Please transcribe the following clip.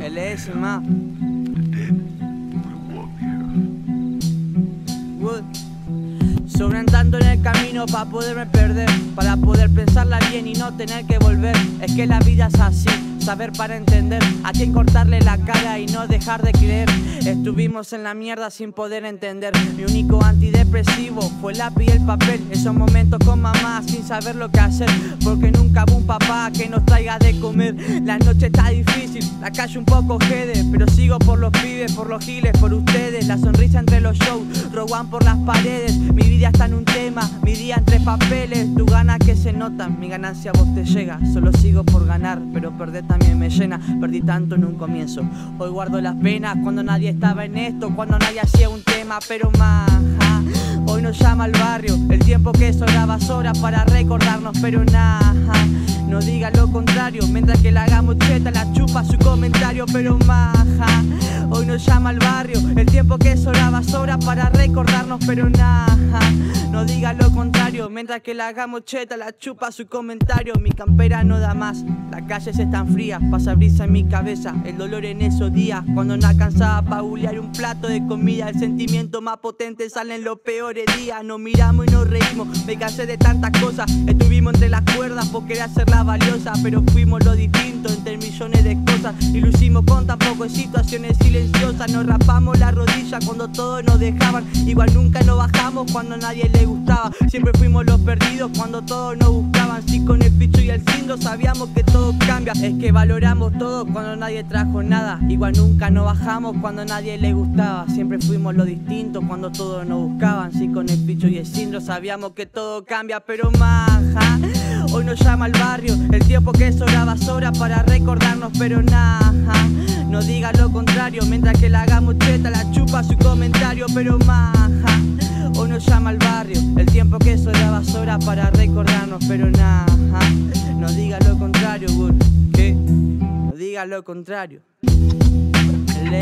LS más. Sobreandando en el camino para poderme perder, para poder pensarla bien y no tener que volver. Es que la vida es así saber para entender a quién cortarle la cara y no dejar de creer. Estuvimos en la mierda sin poder entender. Mi único antidepresivo fue el lápiz y el papel. Esos momentos con mamá sin saber lo que hacer, porque nunca hubo un papá que nos traiga de comer. La noche está difícil, la calle un poco jede, pero sigo por los pibes, por los giles, por ustedes. La sonrisa entre los shows, roban por las paredes. Mi vida está en un mi día entre papeles. Tu gana que se nota, mi ganancia a vos te llega. Solo sigo por ganar, pero perder también me llena. Perdí tanto en un comienzo. Hoy guardo las penas cuando nadie estaba en esto, cuando nadie hacía un tema, pero más. Hoy nos llama al barrio, el tiempo que sobraba sobra para recordarnos, pero nada. No diga lo contrario, mientras que la hagamos cheta, la chupa su comentario, pero maja. Hoy nos llama al barrio, el tiempo que sobraba sobra para recordarnos, pero nada. No diga lo contrario, mientras que la hagamos cheta, la chupa su comentario. Mi campera no da más, la calle se tan fría, pasa brisa en mi cabeza, el dolor en esos días. Cuando no alcanzaba pa' un plato de comida, el sentimiento más potente sale en los peores días. Nos miramos y nos reímos, me cansé de tantas cosas. Estuvimos entre las cuerdas por querer hacerla valiosa, pero fuimos lo distinto Y lo hicimos con tan poco en situaciones silenciosas. Nos rapamos la rodilla cuando todos nos dejaban. Igual nunca nos bajamos cuando a nadie le gustaba. Siempre fuimos los perdidos cuando todos nos buscaban. Si con el picho y el cindo sabíamos que todo cambia. Es que valoramos todo cuando nadie trajo nada. Igual nunca nos bajamos cuando a nadie le gustaba. Siempre fuimos lo distinto cuando todos nos buscaban. Si con el picho y el cindo sabíamos que todo cambia, pero maja. Hoy nos llama al barrio, el tiempo que sobraba sobra para recordarnos, pero nada. No diga lo contrario, mientras que la hagamos cheta, la chupa su comentario, pero maja. Hoy nos llama al barrio, el tiempo que sobraba sobra para recordarnos, pero nada. No diga lo contrario, ¿qué? No diga lo contrario. El